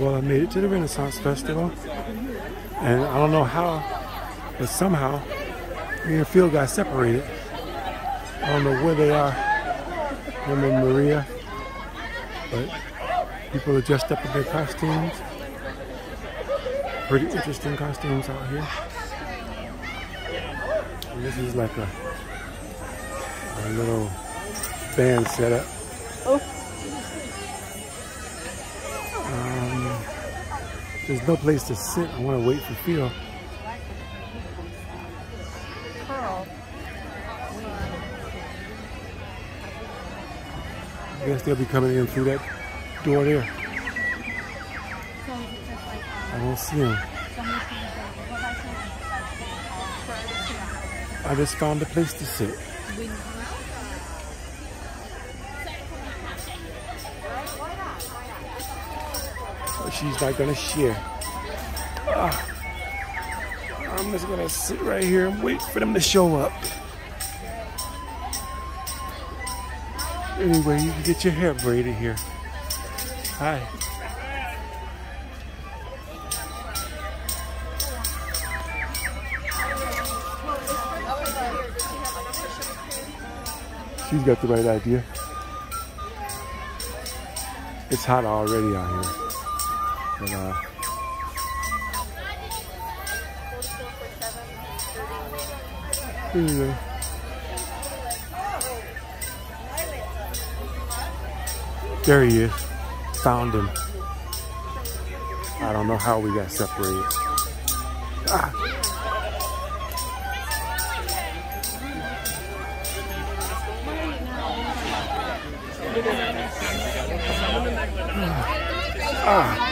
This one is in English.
Well, I made it to the Renaissance Festival, and I don't know how, but somehow me and Phil got separated. I don't know where they are, him and Maria, but people are dressed up in their costumes. Pretty interesting costumes out here. And this is like a, a little band setup. Oh. There's no place to sit. I want to wait for Phil. I guess they'll be coming in through that door there. I don't see them. I just found a place to sit. She's not gonna share. Ah. I'm just gonna sit right here and wait for them to show up. Anyway, you can get your hair braided here. Hi. She's got the right idea. It's hot already out here. Here. There he is. Found him. I don't know how we got separated. Ah. Ah.